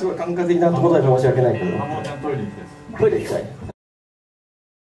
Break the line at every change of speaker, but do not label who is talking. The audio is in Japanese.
すごい感覚的なところで申し訳ないけど。
あ
トイレ行きたい。